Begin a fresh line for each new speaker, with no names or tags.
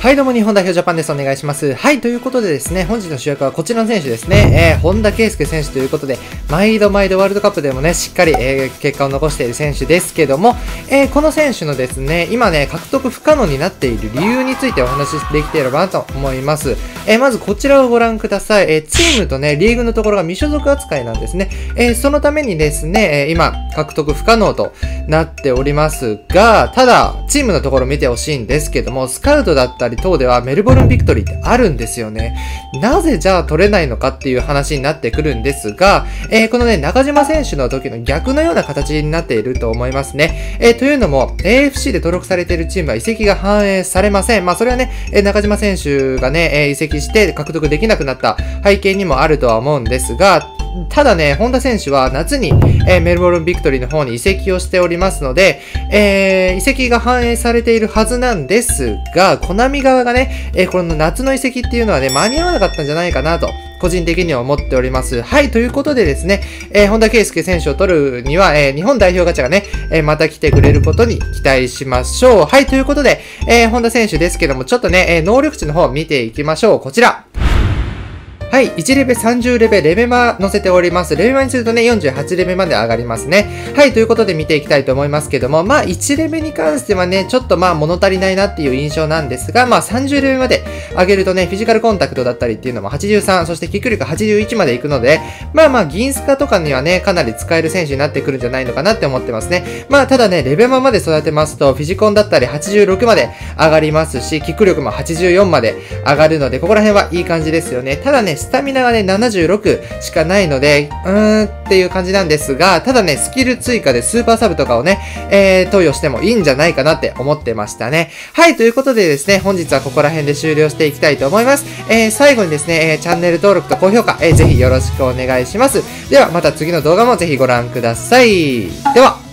はい、どうも日本代表ジャパンです。お願いします。はい、ということでですね、本日の主役はこちらの選手ですね。えー、本田圭佑選手ということで、毎度毎度ワールドカップでもね、しっかり、えー、結果を残している選手ですけども、えー、この選手のですね、今ね、獲得不可能になっている理由についてお話しできていればなと思います。えー、まずこちらをご覧ください。えー、チームとね、リーグのところが未所属扱いなんですね。えー、そのためにですね、えー、今、獲得不可能となっておりますが、ただ、チームのところ見てほしいんですけども、スカウトだったり等ではメルボルンビクトリーってあるんですよね。なぜじゃあ取れないのかっていう話になってくるんですが、えー、このね、中島選手の時の逆のような形になっていると思いますね。えー、というのも、AFC で登録されているチームは移籍が反映されません。まあ、それはね、え中島選手がね、え移籍して獲得できなくなった背景にもあるとは思うんですが、ただね、本田選手は夏に、えー、メルボルンビクトリーの方に移籍をしておりますので、えー、移籍が反映されているはずなんですが、コナミ側がね、えー、この夏の移籍っていうのはね、間に合わなかったんじゃないかなと、個人的には思っております。はい、ということでですね、えー、本田圭佑選手を取るには、えー、日本代表ガチャがね、えー、また来てくれることに期待しましょう。はい、ということで、えー、本田選手ですけども、ちょっとね、え、能力値の方を見ていきましょう。こちら。はい、1レベ30レベレベマ載せております。レベマにするとね、48レベまで上がりますね。はい、ということで見ていきたいと思いますけども、まあ1レベに関してはね、ちょっとまあ物足りないなっていう印象なんですが、まあ30レベまで上げるとね、フィジカルコンタクトだったりっていうのも83、そしてキック力81まで行くので、まあまあ銀スカとかにはね、かなり使える選手になってくるんじゃないのかなって思ってますね。まあただね、レベマまで育てますと、フィジコンだったり86まで上がりますし、キック力も84まで上がるので、ここら辺はいい感じですよね。ただね、スタミナがね、76しかないので、うーんっていう感じなんですが、ただね、スキル追加でスーパーサブとかをね、えー、投与してもいいんじゃないかなって思ってましたね。はい、ということでですね、本日はここら辺で終了していきたいと思います。えー、最後にですね、えー、チャンネル登録と高評価、えー、ぜひよろしくお願いします。では、また次の動画もぜひご覧ください。では、